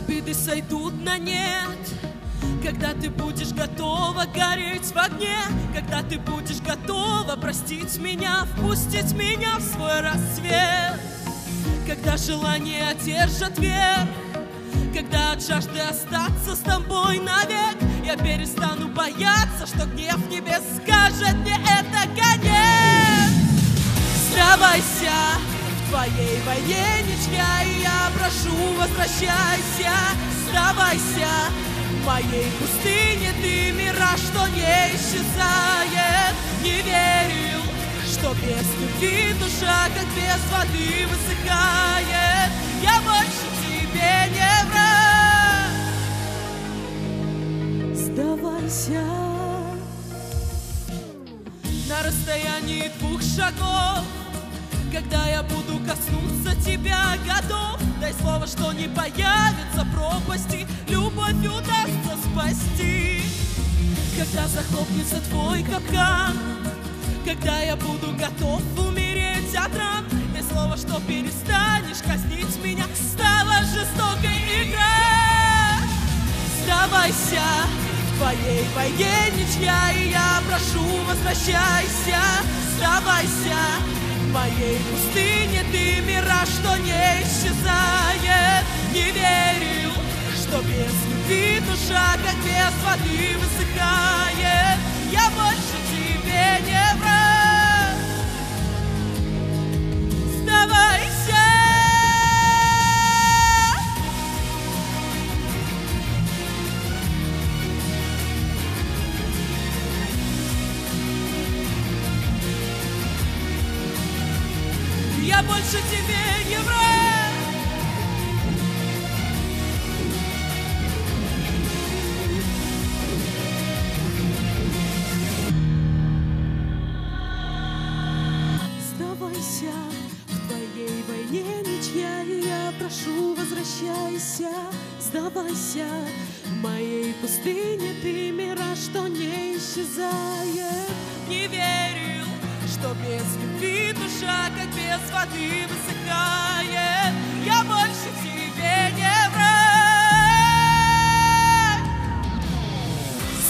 обиды сойдут на нет. Когда ты будешь готова гореть в огне Когда ты будешь готова простить меня Впустить меня в свой рассвет. Когда желания одержат верх Когда от жажды остаться с тобой навек Я перестану бояться, что гнев небес скажет мне это конец Сдавайся, в твоей войне ничья И я прошу, возвращайся, сдавайся. В моей пустыне ты мираж, что не исчезает. Не верил, что без любви душа, как без воды высыхает. Я больше тебе не враг. Сдавайся. На расстоянии двух шагов когда я буду коснуться тебя Дай слово, что не появится пропасти. Любовь удастся спасти. Когда захлопнется твой капкан Когда я буду готов умереть от ран. Дай слово, что перестанешь казнить меня. Стала жестокой игра Сдавайся, в твоей войне ничья И я прошу, возвращайся. Сдавайся, в моей пустыне ты мираж, что не без любви душа, как без воды высыхает. Я больше тебе не враг. Сдавайся. Я больше тебе не враг прошу, возвращайся, сдавайся. В моей пустыне ты мираж, что не исчезает. Не верил, что без любви душа, как без воды высыхает. Я больше тебе не враг.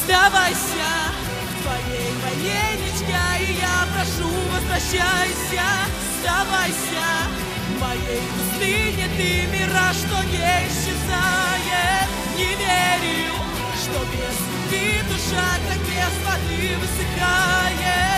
Сдавайся, в твоей войне ничья И я прошу, возвращайся, сдавайся моей пустыне ты мираж, что не исчезает. Не верил, что без любви душа, как без воды высыхает